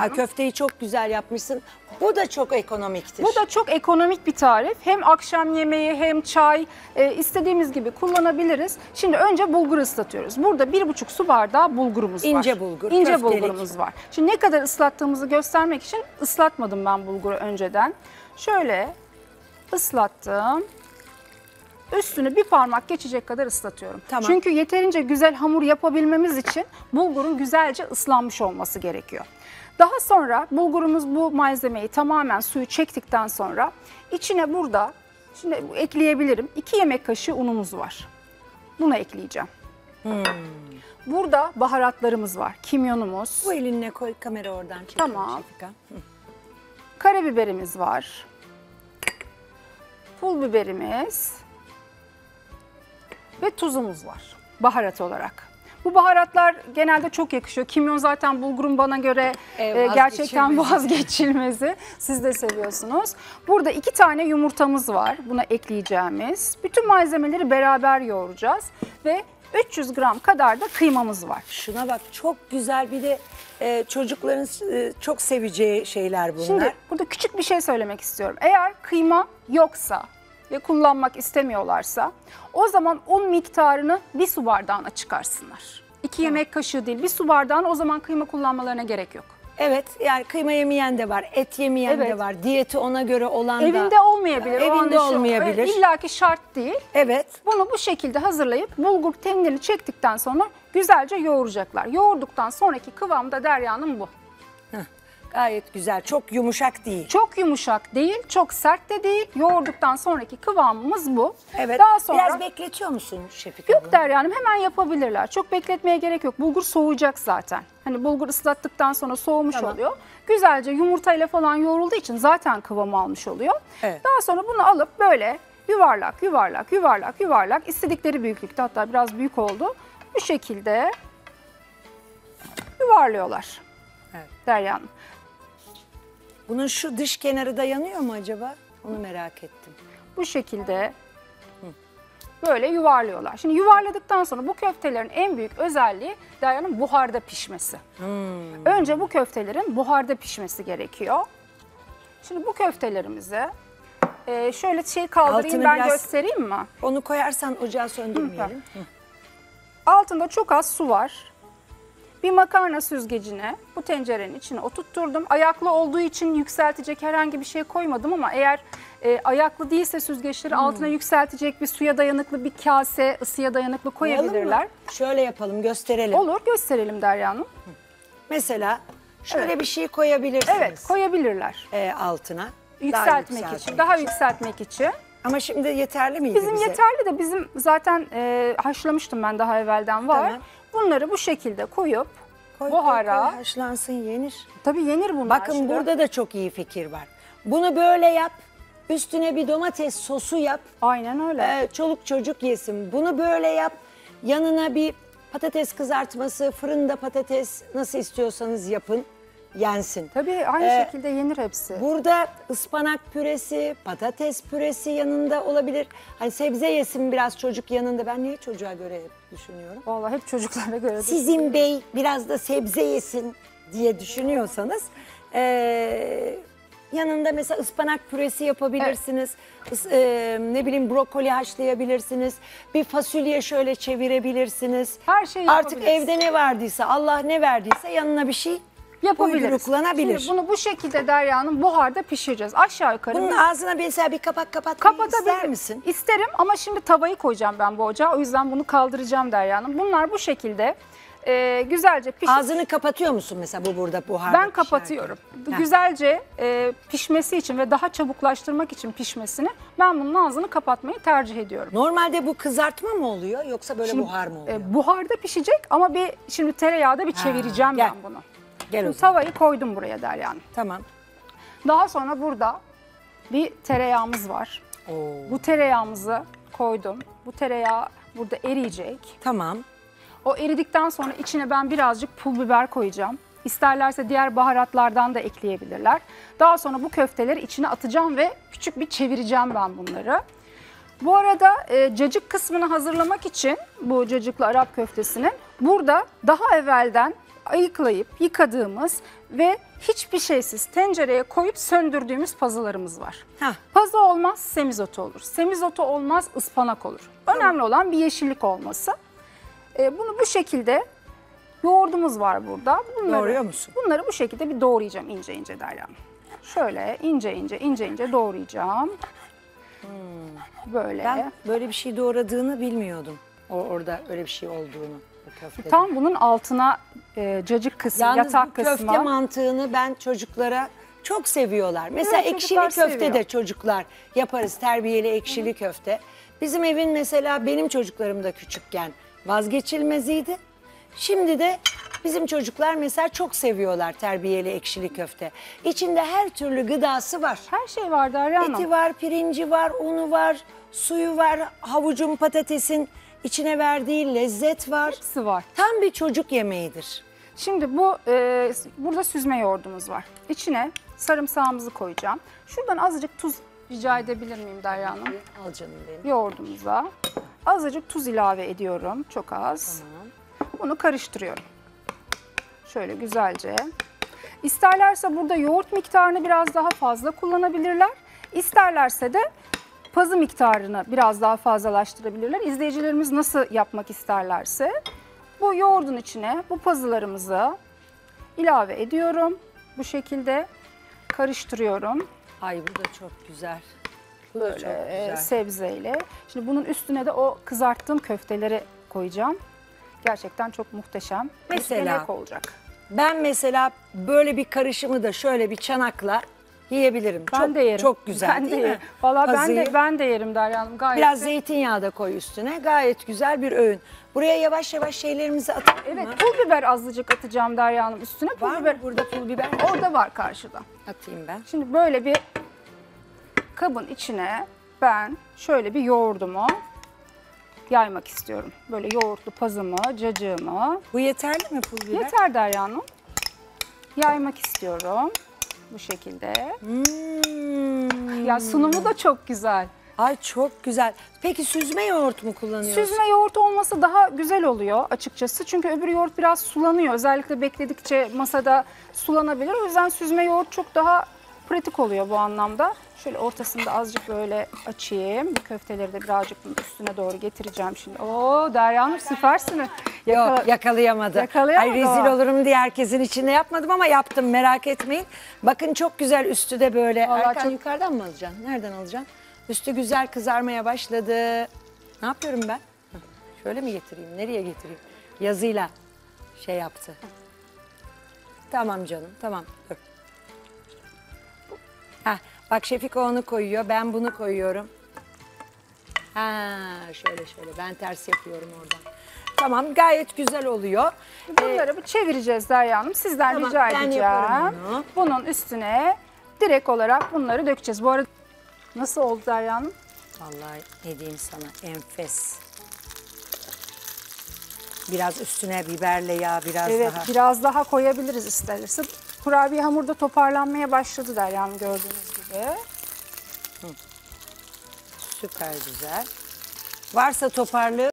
Ha, köfteyi çok güzel yapmışsın. Bu da çok ekonomiktir. Bu da çok ekonomik bir tarif. Hem akşam yemeği hem çay e, istediğimiz gibi kullanabiliriz. Şimdi önce bulgur ıslatıyoruz. Burada bir buçuk su bardağı bulgurumuz var. İnce bulgur, İnce köftelik. bulgurumuz var. Şimdi ne kadar ıslattığımızı göstermek için ıslatmadım ben bulguru önceden. Şöyle ıslattım. Üstünü bir parmak geçecek kadar ıslatıyorum. Tamam. Çünkü yeterince güzel hamur yapabilmemiz için bulgurun güzelce ıslanmış olması gerekiyor. Daha sonra bulgurumuz bu malzemeyi tamamen suyu çektikten sonra içine burada şimdi ekleyebilirim. 2 yemek kaşığı unumuz var. Bunu ekleyeceğim. Hmm. Burada baharatlarımız var. Kimyonumuz, Bu elinle koy kamera oradan çekelim Tamam. Şefika. Karabiberimiz var. Pul biberimiz ve tuzumuz var baharat olarak. Bu baharatlar genelde çok yakışıyor. Kimyon zaten bulgurun bana göre E, e, gerçekten vazgeçilmezi. Siz de seviyorsunuz. Burada iki tane yumurtamız var. Buna ekleyeceğimiz. Bütün malzemeleri beraber yoğuracağız ve 300 gram kadar da kıymamız var. Şuna bak çok güzel bir de e, çocukların e, çok seveceği şeyler bunlar. Şimdi burada küçük bir şey söylemek istiyorum. Eğer kıyma yoksa ve kullanmak istemiyorlarsa o zaman un miktarını bir su bardağına çıkarsınlar. İki yemek kaşığı değil bir su bardağına o zaman kıyma kullanmalarına gerek yok. Evet yani kıyma yemeyen de var, et yemeyen de Evet. var, diyeti ona göre olan da. Evinde olmayabilir. o Evinde olmayabilir. Evet, İlla ki şart değil. Evet. Bunu bu şekilde hazırlayıp bulgur tenini çektikten sonra güzelce yoğuracaklar. Yoğurduktan sonraki kıvam da Derya'nın bu. Gayet güzel. Çok yumuşak değil. Çok yumuşak değil, çok sert de değil. Yoğurduktan sonraki kıvamımız bu. Evet. Daha sonra Biraz bekletiyor musun Şefika? Yok? Derya Hanım hemen yapabilirler. Çok bekletmeye gerek yok. Bulgur soğuyacak zaten. Hani bulgur ıslattıktan sonra soğumuş Tamam. oluyor. Güzelce yumurtayla falan yoğrulduğu için zaten kıvamı almış oluyor. Evet. Daha sonra bunu alıp böyle yuvarlak yuvarlak yuvarlak yuvarlak istedikleri büyüklükte hatta biraz büyük oldu. Bu şekilde yuvarlıyorlar. Evet. Derya Hanım. Bunun şu dış kenarı da yanıyor mu acaba? Onu merak ettim. Bu şekilde böyle yuvarlıyorlar. Şimdi yuvarladıktan sonra bu köftelerin en büyük özelliği Derya'nın buharda pişmesi. Önce bu köftelerin buharda pişmesi gerekiyor. Şimdi bu köftelerimizi e, şöyle şey kaldırayım Altını ben biraz- göstereyim mi? Onu koyarsan ocağı söndürmeyelim. Hı. Altında çok az su var. Bir makarna süzgecine bu tencerenin içine oturtturdum. Ayaklı olduğu için yükseltecek herhangi bir şey koymadım ama eğer e, ayaklı değilse süzgeçleri Hmm. altına yükseltecek bir suya dayanıklı bir kase, ısıya dayanıklı koyabilirler. Şöyle yapalım gösterelim. Olur gösterelim Derya Hanım. Mesela şöyle Evet. bir şey koyabilirsiniz. Evet koyabilirler. e, altına. Daha Yükseltmek için, yükseltmek daha yükseltmek için. Ama şimdi yeterli miydi Bizim bize? yeterli de bizim zaten e, haşlamıştım ben daha evvelden var. Tamam. Bunları bu şekilde koyup Koy, buhara, koy, koy, haşlansın yenir. tabii yenir bunlar. Bakın şimdi. burada da çok iyi fikir var. Bunu böyle yap. Üstüne bir domates sosu yap. Aynen öyle. Ee, çoluk çocuk yesin. Bunu böyle yap. Yanına bir patates kızartması, fırında patates nasıl istiyorsanız yapın. Yensin. Tabii aynı Ee, şekilde yenir hepsi. Burada ıspanak püresi, patates püresi yanında olabilir. Hani sebze yesin biraz çocuk yanında. Ben niye çocuğa göre düşünüyorum? Vallahi hep çocuklara göre. Sizin bey biraz da sebze yesin diye düşünüyorsanız eee, yanında mesela ıspanak püresi yapabilirsiniz. Is- eee, ne bileyim brokoli haşlayabilirsiniz. Bir fasulye şöyle çevirebilirsiniz. Her şeyi Artık evde ne vardıysa Allah ne verdiyse yanına bir şey yapabiliriz. uyduruklanabilir. Şimdi bunu bu şekilde Derya'nın buharda pişireceğiz. Aşağı yukarı. Bunun ağzına mesela bir kapak kapatmayı Kapatabilir- ister misin? İsterim ama şimdi tavayı koyacağım ben bu ocağa. O yüzden bunu kaldıracağım Derya'nın. Bunlar bu şekilde e, güzelce pişip Ağzını kapatıyor musun mesela bu burada buharda ben kapatıyorum. Ha. Güzelce e, pişmesi için ve daha çabuklaştırmak için pişmesini ben bunun ağzını kapatmayı tercih ediyorum. Normalde bu kızartma mı oluyor yoksa böyle Şimdi, buhar mı oluyor? e, buharda pişecek ama bir şimdi tereyağda bir Ha, çevireceğim gel. ben bunu. Gel Şimdi tavayı koydum buraya Derya'nın. Tamam. Daha sonra burada bir tereyağımız var. Oo. Bu tereyağımızı koydum. Bu tereyağı burada eriyecek. Tamam. O eridikten sonra içine ben birazcık pul biber koyacağım. İsterlerse diğer baharatlardan da ekleyebilirler. Daha sonra bu köfteleri içine atacağım ve küçük bir çevireceğim ben bunları. Bu arada e, cacık kısmını hazırlamak için bu cacıklı Arap köftesinin burada daha evvelden ayıklayıp yıkadığımız ve hiçbir şeysiz tencereye koyup söndürdüğümüz pazılarımız var. Hah. Pazı olmaz semizotu olur. Semizotu olmaz ıspanak olur. Önemli olan bir yeşillik olması. Ee, bunu bu şekilde yoğurdumuz var burada. Bunları, Doğruyor musun? Bunları bu şekilde bir doğrayacağım ince ince Derya. Şöyle ince ince ince ince doğrayacağım. Böyle. Ben böyle bir şey doğradığını bilmiyordum. O, orada öyle bir şey olduğunu. Tam bunun altına e, cacık kısmı, Yalnız yatak bu köfte kısmı. mantığını ben çocuklara çok seviyorlar. Mesela Evet, ekşili çocuklar köfte seviyor. de çocuklar yaparız. Terbiyeli ekşili köfte. Bizim evin mesela benim çocuklarım da küçükken vazgeçilmeziydi. Şimdi de bizim çocuklar mesela çok seviyorlar terbiyeli ekşili köfte. İçinde her türlü gıdası var. Her şey var Derya Hanım. Eti var, pirinci var, unu var, suyu var, havucun, patatesin içine verdiği lezzet var. Hepsi var. Tam bir çocuk yemeğidir. Şimdi bu e, burada süzme yoğurdumuz var. İçine sarımsağımızı koyacağım. Şuradan azıcık tuz rica edebilir miyim Derya Hanım? Al canım benim. Yoğurdumuza azıcık tuz ilave ediyorum. Çok az. Bunu karıştırıyorum. Şöyle güzelce. İsterlerse burada yoğurt miktarını biraz daha fazla kullanabilirler. İsterlerse de pazı miktarını biraz daha fazlalaştırabilirler. İzleyicilerimiz nasıl yapmak isterlerse bu yoğurdun içine bu pazılarımızı ilave ediyorum. Bu şekilde karıştırıyorum. Ay bu da çok güzel. Bu da çok Böyle güzel. sebzeyle. Şimdi bunun üstüne de o kızarttığım köfteleri koyacağım. Gerçekten çok muhteşem. Mesela? olacak. Ben mesela böyle bir karışımı da şöyle bir çanakla yiyebilirim. Ben çok, de yerim. Çok güzel ben değil de mi? Valla ben de ben de yerim Derya Hanım. Gayet Biraz de- zeytinyağı da koy üstüne. Gayet güzel bir öğün. Buraya yavaş yavaş şeylerimizi atalım Evet mı? pul biber azıcık atacağım Derya Hanım üstüne. Pul Var biber burada pul biber? orada var karşıda. Atayım ben. Şimdi böyle bir kabın içine ben şöyle bir yoğurdumu yaymak istiyorum. Böyle yoğurtlu pazımı, cacığımı. Bu yeterli mi pul biber? Yeter Derya Hanım. Yaymak istiyorum. Bu şekilde. Hmm. Ya sunumu da çok güzel. Ay çok güzel. Peki süzme yoğurt mu kullanıyorsun? Süzme yoğurt olması daha güzel oluyor açıkçası. Çünkü öbür yoğurt biraz sulanıyor. Özellikle bekledikçe masada sulanabilir. O yüzden süzme yoğurt çok daha pratik oluyor bu anlamda. Şöyle ortasında azıcık böyle açayım. Köfteleri de birazcık bunun üstüne doğru getireceğim şimdi. Oo Derya Hanım süpersiniz. Yakala- Yok yakalayamadı. Yakalayamadı Ay rezil olurum diye herkesin içinde yapmadım ama yaptım merak etmeyin. Bakın çok güzel üstü de böyle. Vallahi Erkan çok- yukarıdan mı alacaksın? Nereden alacaksın? Üstü güzel kızarmaya başladı. Ne yapıyorum ben? Şöyle mi getireyim? Nereye getireyim? Yazıyla şey yaptı. Tamam canım tamam. Dur. Bak Şefika onu koyuyor. Ben bunu koyuyorum. Ha şöyle şöyle ben ters yapıyorum oradan. Tamam gayet güzel oluyor. Bunları bir çevireceğiz Derya Hanım. Sizden Tamam, rica ben edeceğim. bunu. Bunun üstüne direkt olarak bunları dökeceğiz. Bu arada nasıl oldu Derya Hanım? Vallahi ne diyeyim sana enfes. Biraz üstüne biberle yağ biraz Evet daha. biraz daha koyabiliriz isterse. Kurabiye hamurda toparlanmaya başladı Derya Hanım gördüğünüz gibi. Süper güzel. Varsa toparlığı